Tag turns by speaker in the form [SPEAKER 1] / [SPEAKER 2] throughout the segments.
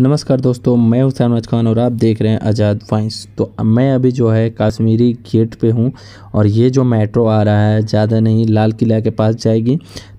[SPEAKER 1] नमस्कार दोस्तों, मैं हुसैन मज खान और आप देख रहे हैं आज़ाद फाइंस। तो मैं अभी जो है कश्मीरी गेट पे हूँ और ये जो मेट्रो आ रहा है, ज़्यादा नहीं, लाल किला के पास जाएगी।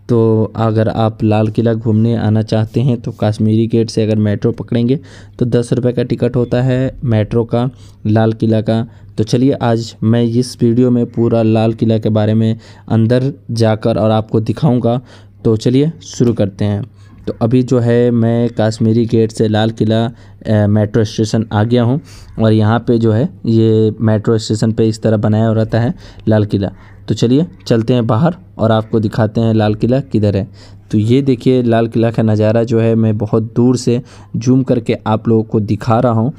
[SPEAKER 1] तो अगर आप लाल किला घूमने आना चाहते हैं तो कश्मीरी गेट से अगर मेट्रो पकड़ेंगे तो दस रुपये का टिकट होता है मेट्रो का, लाल किला का। तो चलिए, आज मैं इस वीडियो में पूरा लाल किला के बारे में अंदर जाकर और आपको दिखाऊँगा। तो चलिए, शुरू करते हैं। तो अभी जो है मैं काश्मीरी गेट से लाल किला मेट्रो स्टेशन आ गया हूँ और यहाँ पे जो है ये मेट्रो स्टेशन पे इस तरह बनाया रहता है लाल किला। तो चलिए चलते हैं बाहर और आपको दिखाते हैं लाल किला किधर है। तो ये देखिए लाल किला का नज़ारा जो है मैं बहुत दूर से जूम करके आप लोगों को दिखा रहा हूँ।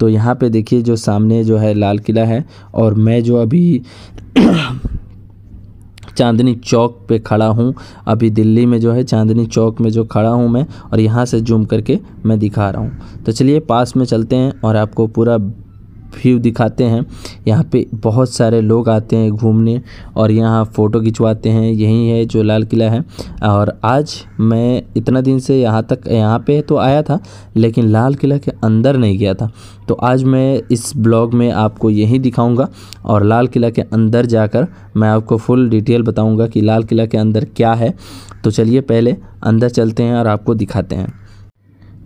[SPEAKER 1] तो यहाँ पे देखिए जो सामने जो है लाल किला है और मैं जो अभी चांदनी चौक पे खड़ा हूँ। अभी दिल्ली में जो है चांदनी चौक में जो खड़ा हूँ मैं और यहाँ से जूम करके मैं दिखा रहा हूँ। तो चलिए पास में चलते हैं और आपको पूरा व्यू दिखाते हैं। यहाँ पे बहुत सारे लोग आते हैं घूमने और यहाँ फ़ोटो खिंचवाते हैं। यही है जो लाल किला है। और आज मैं इतना दिन से यहाँ तक, यहाँ पे तो आया था, लेकिन लाल किला के अंदर नहीं गया था। तो आज मैं इस ब्लॉग में आपको यही दिखाऊँगा और लाल किला के अंदर जाकर मैं आपको फुल डिटेल बताऊँगा कि लाल किला के अंदर क्या है। तो चलिए पहले अंदर चलते हैं और आपको दिखाते हैं।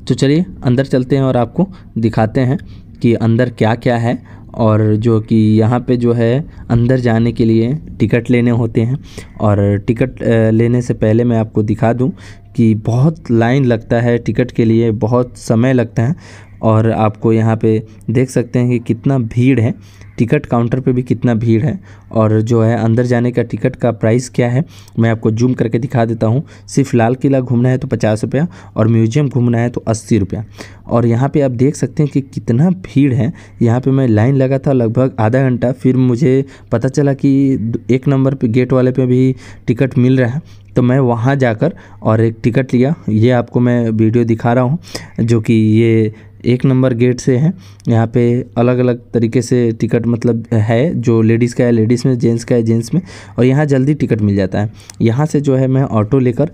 [SPEAKER 1] तो चलिए अंदर चलते हैं और आपको दिखाते हैं। कि अंदर क्या क्या है और जो कि यहाँ पे जो है अंदर जाने के लिए टिकट लेने होते हैं। और टिकट लेने से पहले मैं आपको दिखा दूँ कि बहुत लाइन लगता है टिकट के लिए, बहुत समय लगता है। और आपको यहाँ पे देख सकते हैं कि कितना भीड़ है। टिकट काउंटर पे भी कितना भीड़ है और जो है अंदर जाने का टिकट का प्राइस क्या है, मैं आपको जूम करके दिखा देता हूँ। सिर्फ़ लाल किला घूमना है तो पचास रुपया और म्यूज़ियम घूमना है तो अस्सी रुपया। और यहाँ पे आप देख सकते हैं कि कितना भीड़ है। यहाँ पे मैं लाइन लगा था लगभग आधा घंटा, फिर मुझे पता चला कि एक नंबर पे गेट वाले पे भी टिकट मिल रहा है। तो मैं वहाँ जाकर और एक टिकट लिया। ये आपको मैं वीडियो दिखा रहा हूँ, जो कि ये एक नंबर गेट से है। यहाँ पे अलग अलग तरीके से टिकट मतलब है, जो लेडीज़ का है, लेडीज़ में, जेंट्स का है, जेंट्स में, और यहाँ जल्दी टिकट मिल जाता है। यहाँ से जो है मैं ऑटो लेकर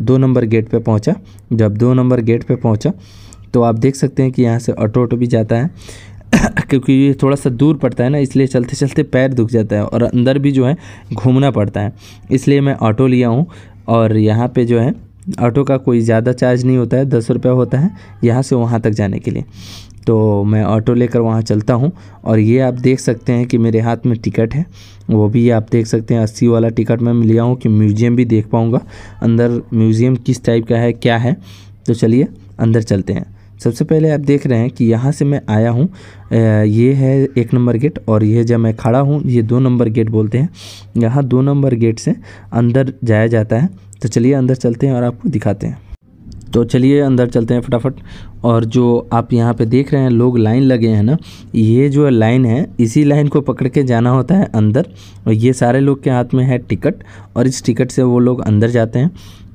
[SPEAKER 1] दो नंबर गेट पे पहुँचा। जब दो नंबर गेट पे पहुँचा तो आप देख सकते हैं कि यहाँ से ऑटो ऑटो भी जाता है। क्योंकि ये थोड़ा सा दूर पड़ता है ना, इसलिए चलते चलते पैर दुख जाता है और अंदर भी जो है घूमना पड़ता है। इसलिए मैं ऑटो लिया हूँ और यहाँ पे जो है ऑटो का कोई ज़्यादा चार्ज नहीं होता है, दस रुपये होता है यहाँ से वहाँ तक जाने के लिए। तो मैं ऑटो लेकर वहाँ चलता हूँ और ये आप देख सकते हैं कि मेरे हाथ में टिकट है। वो भी आप देख सकते हैं, अस्सी वाला टिकट मैं लिया हूँ कि म्यूज़ियम भी देख पाऊँगा। अंदर म्यूज़ियम किस टाइप का है, क्या है? तो चलिए अंदर चलते हैं। सबसे पहले आप देख रहे हैं कि यहाँ से मैं आया हूँ। ये है एक नंबर गेट और ये जब मैं खड़ा हूँ, ये दो नंबर गेट बोलते हैं। यहाँ दो नंबर गेट से अंदर जाया जाता है। तो चलिए अंदर चलते हैं और आपको दिखाते हैं। तो चलिए अंदर चलते हैं फटाफट। और जो आप यहाँ पे देख रहे हैं, लोग लाइन लगे हैं ना, ये जो लाइन है, इसी लाइन को पकड़ के जाना होता है अंदर। और ये सारे लोग के हाथ में है टिकट, और इस टिकट से वो लोग अंदर जाते हैं।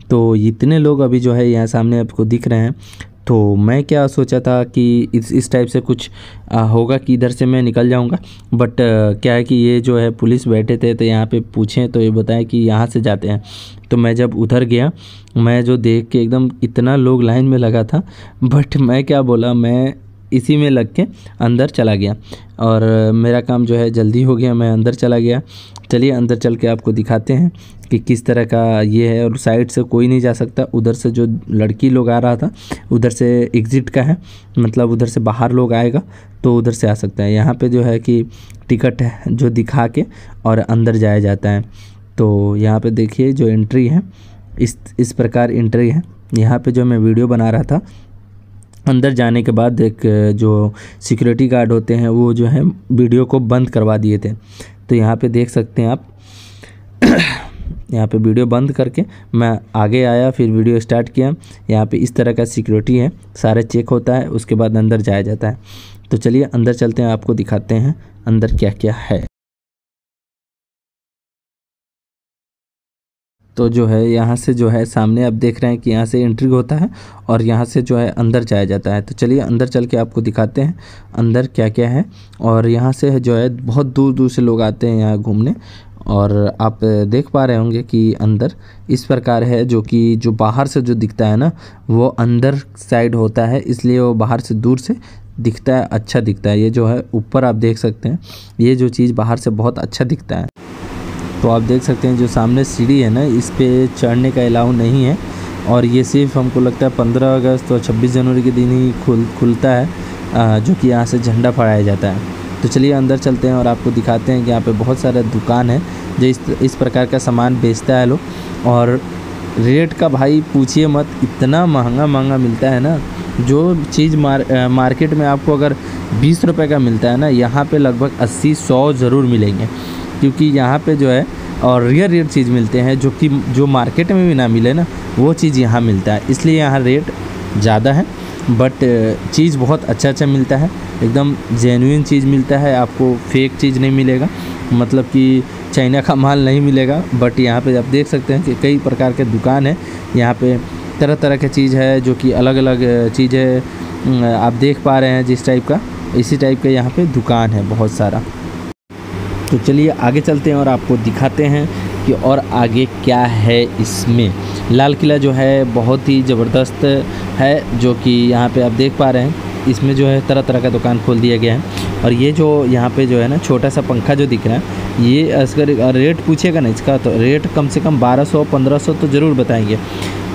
[SPEAKER 1] तो इतने लोग अभी जो है यहाँ सामने आपको दिख रहे हैं। तो मैं क्या सोचा था कि इस इस टाइप से कुछ होगा कि इधर से मैं निकल जाऊँगा। बट क्या है कि ये जो है पुलिस बैठे थे तो यहाँ पे पूछें तो ये बताएँ कि यहाँ से जाते हैं। तो मैं जब उधर गया, मैं जो देख के एकदम इतना लोग लाइन में लगा था। बट मैं क्या बोला, मैं इसी में लग के अंदर चला गया। और मेरा काम जो है जल्दी हो गया, मैं अंदर चला गया। चलिए अंदर चल के आपको दिखाते हैं कि किस तरह का ये है और साइड से कोई नहीं जा सकता। उधर से जो लड़की लोग आ रहा था, उधर से एग्ज़िट का है मतलब उधर से बाहर लोग आएगा तो उधर से आ सकता है। यहाँ पे जो है कि टिकट है जो दिखा के और अंदर जाया जाता है। तो यहाँ पे देखिए जो एंट्री है, इस इस प्रकार एंट्री है। यहाँ पे जो मैं वीडियो बना रहा था अंदर जाने के बाद एक, जो सिक्योरिटी गार्ड होते हैं, वो जो है वीडियो को बंद करवा दिए थे। तो यहाँ पे देख सकते हैं आप। यहाँ पे वीडियो बंद करके मैं आगे आया, फिर वीडियो स्टार्ट किया। यहाँ पे इस तरह का सिक्योरिटी है। सारे चेक होता है, उसके बाद अंदर जाया जाता है। तो चलिए, अंदर चलते हैं, आपको दिखाते हैं अंदर क्या क्या है। तो जो है, यहाँ से जो है सामने आप देख रहे हैं कि यहाँ से एंट्री होता है और यहाँ से जो है अंदर जाया जाता है। तो चलिए अंदर चल के आपको दिखाते हैं अंदर क्या क्या है और यहाँ से जो है बहुत दूर दूर से लोग आते हैं यहाँ घूमने और आप देख पा रहे होंगे कि अंदर इस प्रकार है जो कि जो बाहर से जो दिखता है ना, वो अंदर साइड होता है, इसलिए वो बाहर से दूर से दिखता है अच्छा दिखता है। ये जो है ऊपर आप देख सकते हैं, ये जो चीज़ बाहर से बहुत अच्छा दिखता है। तो आप देख सकते हैं जो सामने सीढ़ी है ना, इस पर चढ़ने का अलाउ नहीं है। और ये सिर्फ़ हमको लगता है पंद्रह अगस्त और छब्बीस जनवरी के दिन ही खुल, खुलता है जो कि यहाँ से झंडा फहराया जाता है। तो चलिए अंदर चलते हैं और आपको दिखाते हैं कि यहाँ पे बहुत सारे दुकान है, जो इस इस प्रकार का सामान बेचता है लोग। और रेट का भाई पूछिए मत, इतना महँगा महँगा मिलता है ना, जो चीज़ मार मार्केट में आपको अगर बीस रुपये का मिलता है ना, यहाँ पे लगभग अस्सी, सौ ज़रूर मिलेंगे। क्योंकि यहाँ पे जो है और रेयर रेयर चीज़ मिलते हैं जो कि, जो मार्केट में भी ना मिले ना, वो चीज़ यहाँ मिलता है। इसलिए यहाँ रेट ज़्यादा है बट चीज़ बहुत अच्छा अच्छा मिलता है। एकदम जेनुइन चीज़ मिलता है, आपको फेक चीज़ नहीं मिलेगा। मतलब कि चाइना का माल नहीं मिलेगा बट यहाँ पे आप देख सकते हैं कि कई प्रकार के दुकान है। यहाँ पे तरह तरह की चीज़ है जो कि अलग अलग चीज़ें आप देख पा रहे हैं जिस टाइप का। इसी टाइप का यहाँ पे दुकान है बहुत सारा। तो चलिए आगे चलते हैं और आपको दिखाते हैं कि और आगे क्या है इसमें। लाल किला जो है, बहुत ही ज़बरदस्त है, जो कि यहाँ पे आप देख पा रहे हैं। इसमें जो है तरह तरह का दुकान खोल दिया गया है। और ये जो यहाँ पे जो है ना छोटा सा पंखा जो दिख रहा है, ये अगर रेट पूछेगा ना इसका तो रेट कम से कम 1200 1500 तो ज़रूर बताएँगे।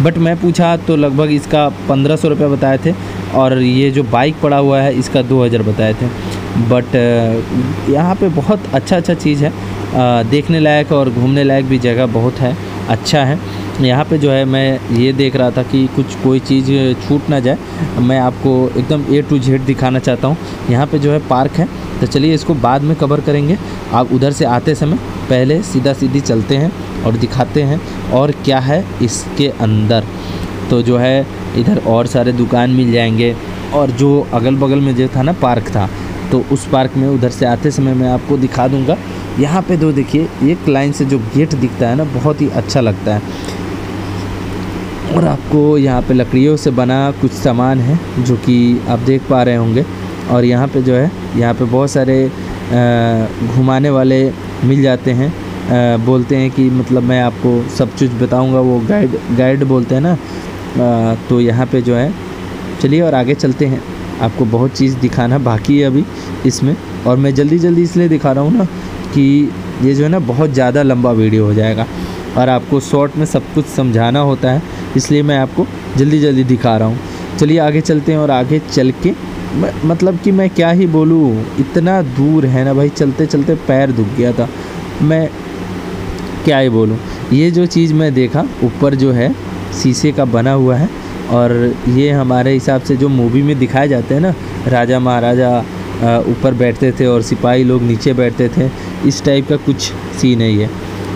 [SPEAKER 1] बट मैं पूछा तो लगभग इसका पंद्रह सौ बताए थे, और ये जो बाइक पड़ा हुआ है, इसका दो हज़ार बताए थे। बट यहाँ पे बहुत अच्छा अच्छा चीज़ है। देखने लायक और घूमने लायक भी जगह बहुत है। अच्छा है। यहाँ पे जो है मैं ये देख रहा था कि कुछ कोई चीज़ छूट ना जाए। मैं आपको एकदम ए टू जेड दिखाना चाहता हूँ। यहाँ पे जो है पार्क है। तो चलिए इसको बाद में कवर करेंगे। आप उधर से आते समय पहले सीधा सीधी चलते हैं और दिखाते हैं और क्या है इसके अंदर। तो जो है इधर और सारे दुकान मिल जाएँगे। और जो अगल बगल में जो था ना पार्क था तो उस पार्क में उधर से आते समय मैं आपको दिखा दूँगा। यहाँ पे दो देखिए एक लाइन से जो गेट दिखता है ना बहुत ही अच्छा लगता है। और आपको यहाँ पे लकड़ियों से बना कुछ सामान है जो कि आप देख पा रहे होंगे। और यहाँ पे जो है यहाँ पे बहुत सारे घुमाने वाले मिल जाते हैं। आ, बोलते हैं कि मतलब मैं आपको सब चीज़ बताऊँगा वो गाइड गाइड बोलते हैं ना। आ, तो यहाँ पे जो है चलिए और आगे चलते हैं। आपको बहुत चीज़ दिखाना बाकी है अभी इसमें। और मैं जल्दी जल्दी इसलिए दिखा रहा हूँ ना कि ये जो है ना बहुत ज़्यादा लंबा वीडियो हो जाएगा। और आपको शॉर्ट में सब कुछ समझाना होता है, इसलिए मैं आपको जल्दी जल्दी दिखा रहा हूँ। चलिए आगे चलते हैं और आगे चल के मतलब कि मैं क्या ही बोलूँ, इतना दूर है ना भाई चलते चलते पैर दुख गया था। मैं क्या ही बोलूँ, ये जो चीज़ मैं देखा, ऊपर जो है, शीशे का बना हुआ है और ये हमारे हिसाब से जो मूवी में दिखाए जाते हैं ना, राजा महाराजा ऊपर बैठते थे और सिपाही लोग नीचे बैठते थे, इस टाइप का कुछ सीन है ये।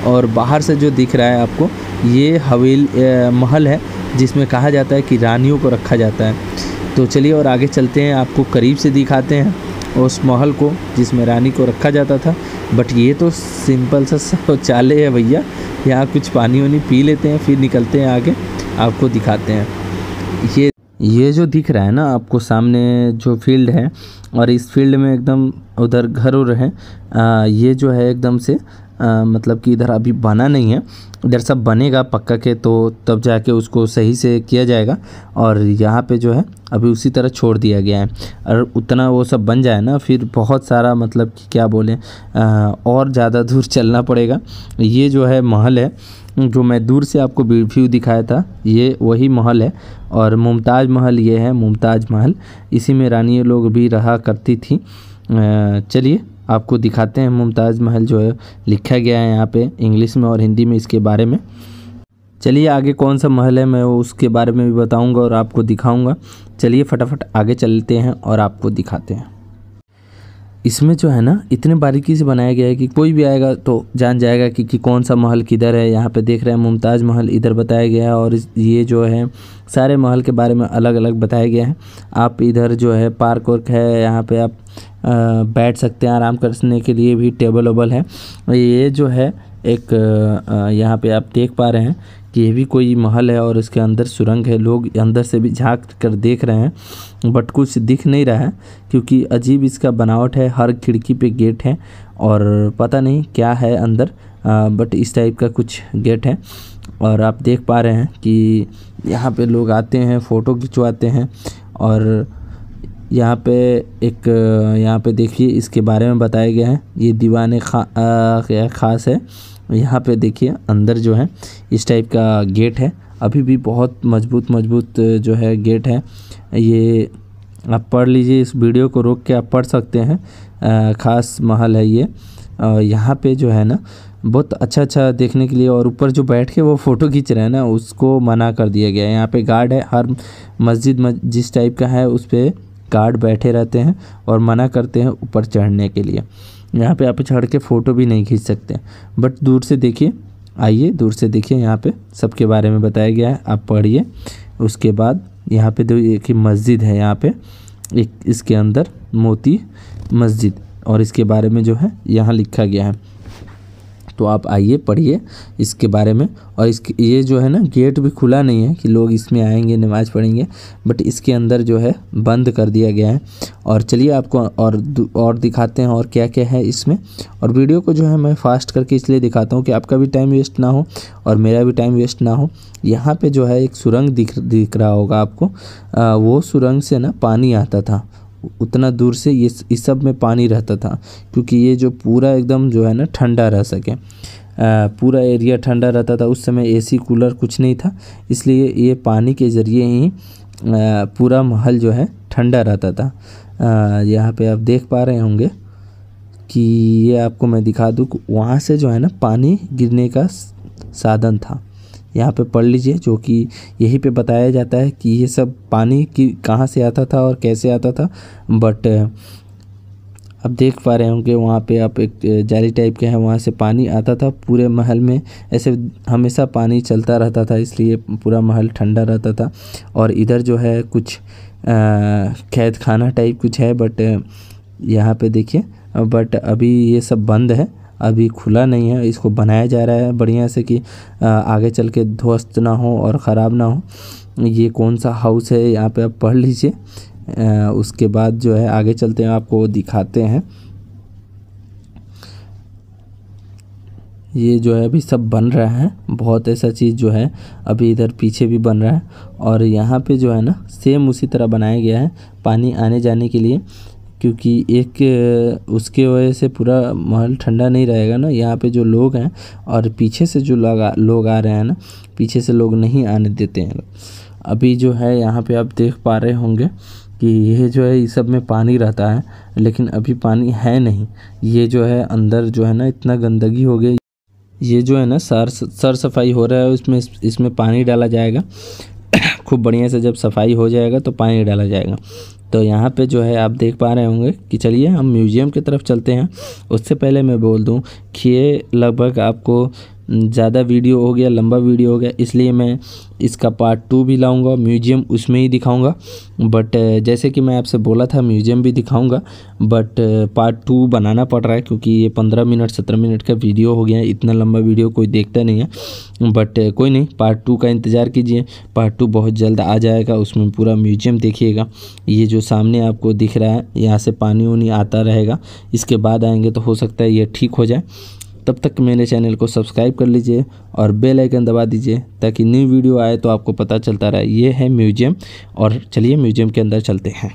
[SPEAKER 1] और बाहर से जो दिख रहा है आपको, ये हवेल महल है, जिसमें कहा जाता है कि रानियों को रखा जाता है। तो चलिए और आगे चलते हैं, आपको करीब से दिखाते हैं उस महल को, जिसमें रानी को रखा जाता था। बट ये तो सिंपल सा शौचालय है भैया, यहाँ कुछ पानी वानी पी लेते हैं, फिर निकलते हैं आगे, आपको दिखाते हैं। ये ये जो दिख रहा है ना आपको सामने जो फ़ील्ड है और इस फ़ील्ड में एकदम उधर घर उर है आ, ये जो है एकदम से आ, मतलब कि इधर अभी बना नहीं है। इधर सब बनेगा पक्का के तो तब जाके उसको सही से किया जाएगा और यहाँ पे जो है अभी उसी तरह छोड़ दिया गया है। और उतना वो सब बन जाए ना फिर बहुत सारा मतलब कि क्या बोलें और ज़्यादा दूर चलना पड़ेगा। ये जो है महल है जो मैं दूर से आपको व्यू दिखाया था, ये वही महल है और मुमताज़ महल ये है, मुमताज़ महल। इसी में रानी लोग भी रहा करती थी। चलिए, आपको दिखाते हैं मुमताज़ महल जो है, लिखा गया है यहाँ पे इंग्लिश में और हिंदी में इसके बारे में। चलिए, आगे कौन सा महल है, मैं उसके बारे में भी बताऊँगा और आपको दिखाऊँगा। चलिए, फटाफट आगे चलते हैं और आपको दिखाते हैं। इसमें जो है ना इतने बारीकी से बनाया गया है कि कोई भी आएगा तो जान जाएगा कि, कि कौन सा महल किधर है। यहाँ पे देख रहे हैं मुमताज़ महल इधर बताया गया है और ये जो है सारे महल के बारे में अलग अलग बताया गया है। आप इधर जो है पार्क वर्क है यहाँ पे आप बैठ सकते हैं आराम करने के लिए भी टेबल वेबल है। ये जो है एक यहाँ पे आप देख पा रहे हैं कि ये भी कोई महल है और इसके अंदर सुरंग है। लोग अंदर से भी झाँक कर देख रहे हैं बट कुछ दिख नहीं रहा है क्योंकि अजीब इसका बनावट है। हर खिड़की पे गेट है और पता नहीं क्या है अंदर आ, बट इस टाइप का कुछ गेट है। और आप देख पा रहे हैं कि यहाँ पे लोग आते हैं फ़ोटो खिंचवाते हैं और यहाँ पे एक यहाँ पे देखिए इसके बारे में बताया गया है। ये दीवान खा ख़ास है। यहाँ पे देखिए, अंदर जो है, इस टाइप का गेट है। अभी भी बहुत मज़बूत मज़बूत जो है गेट है। ये आप पढ़ लीजिए, इस वीडियो को रोक के आप पढ़ सकते हैं। ख़ास महल है ये। यहाँ पे जो है ना, बहुत अच्छा अच्छा देखने के लिए और ऊपर जो बैठ के वो फ़ोटो खींच रहे हैं ना, उसको मना कर दिया गया है। यहाँ पे गार्ड है, हर मस्जिद जिस टाइप का है, उस पर गार्ड बैठे रहते हैं और मना करते हैं ऊपर चढ़ने के लिए। यहाँ पे आप चढ़ के फ़ोटो भी नहीं खींच सकते। बट दूर से देखिए, आइए, दूर से देखिए, यहाँ पे सबके बारे में बताया गया है, आप पढ़िए। उसके बाद यहाँ पे दो एक ही मस्जिद है यहाँ पे, एक इसके अंदर मोती मस्जिद और इसके बारे में जो है यहाँ लिखा गया है। तो आप आइए पढ़िए इसके बारे में। और इसके ये जो है ना गेट भी खुला नहीं है कि लोग इसमें आएँगे नमाज़ पढ़ेंगे बट इसके अंदर जो है बंद कर दिया गया है। और चलिए आपको और और दिखाते हैं और क्या क्या है इसमें। और वीडियो को जो है मैं फास्ट करके इसलिए दिखाता हूँ कि आपका भी टाइम वेस्ट ना हो और मेरा भी टाइम वेस्ट ना हो। यहाँ पर जो है एक सुरंग दिख दिख रहा होगा आपको। आ, वो सुरंग से ना पानी आता था। उतना दूर से ये इस सब में पानी रहता था, क्योंकि ये जो पूरा एकदम जो है ना ठंडा रह सके। पूरा एरिया ठंडा रहता था, उस समय एसी, कूलर कुछ नहीं था, इसलिए ये पानी के ज़रिए ही पूरा महल जो है ठंडा रहता था। यहाँ पे आप देख पा रहे होंगे कि ये आपको मैं दिखा दूँ वहाँ से जो है ना पानी गिरने का साधन था। यहाँ पे पढ़ लीजिए, जो कि यहीं पे बताया जाता है कि ये सब पानी की कहाँ से आता था और कैसे आता था। बट अब देख पा रहे होंगे, वहाँ पे आप एक जाली टाइप के हैं, वहाँ से पानी आता था पूरे महल में। ऐसे हमेशा पानी चलता रहता था, इसलिए पूरा महल ठंडा रहता था। और इधर जो है कुछ कैद खाना टाइप कुछ है बट यहाँ पे देखिए बट अभी ये सब बंद है। अभी खुला नहीं है, इसको बनाया जा रहा है बढ़िया से कि आगे चल के ध्वस्त ना हो और ख़राब ना हो। ये कौन सा हाउस है, यहाँ पे आप पढ़ लीजिए। उसके बाद जो है आगे चलते हैं, आपको दिखाते हैं। ये जो है अभी सब बन रहा है, बहुत ऐसा चीज़ जो है अभी इधर पीछे भी बन रहा है। और यहाँ पे जो है ना सेम उसी तरह बनाया गया है, पानी आने जाने के लिए। क्योंकि एक उसके वजह से पूरा माहौल ठंडा नहीं रहेगा ना। यहाँ पे जो लोग हैं और पीछे से जो लोग लोग आ रहे हैं ना, पीछे से लोग नहीं आने देते हैं। अभी जो है यहाँ पे आप देख पा रहे होंगे कि ये जो है इस सब में पानी रहता है, लेकिन अभी पानी है नहीं। ये जो है अंदर जो है ना, इतना गंदगी हो गई। ये जो है ना, सर सर सफ़ाई हो रहा है, उसमें इसमें पानी डाला जाएगा। खूब बढ़िया से जब सफ़ाई हो जाएगा तो पानी डाला जाएगा। तो यहाँ पे जो है आप देख पा रहे होंगे कि चलिए हम म्यूज़ियम की तरफ़ चलते हैं। उससे पहले मैं बोल दूँ कि ये लगभग आपको ज़्यादा वीडियो हो गया, लंबा वीडियो हो गया, इसलिए मैं इसका पार्ट टू भी लाऊँगा, म्यूज़ियम उसमें ही दिखाऊँगा। बट जैसे कि मैं आपसे बोला था, म्यूज़ियम भी दिखाऊँगा बट पार्ट टू बनाना पड़ रहा है क्योंकि ये पंद्रह मिनट, सत्रह मिनट का वीडियो हो गया है, इतना लंबा वीडियो कोई देखता नहीं है। बट कोई नहीं पार्ट टू का इंतज़ार कीजिए पार्ट टू बहुत जल्द आ जाएगा, उसमें पूरा म्यूज़ियम देखिएगा। ये जो सामने आपको दिख रहा है, यहाँ से पानी वानी आता रहेगा, इसके बाद आएँगे तो हो सकता है ये ठीक हो जाए। तब तक मेरे चैनल को सब्सक्राइब कर लीजिए और बेल आइकन दबा दीजिए ताकि न्यू वीडियो आए तो आपको पता चलता रहे। ये है म्यूज़ियम और चलिए म्यूज़ियम के अंदर चलते हैं।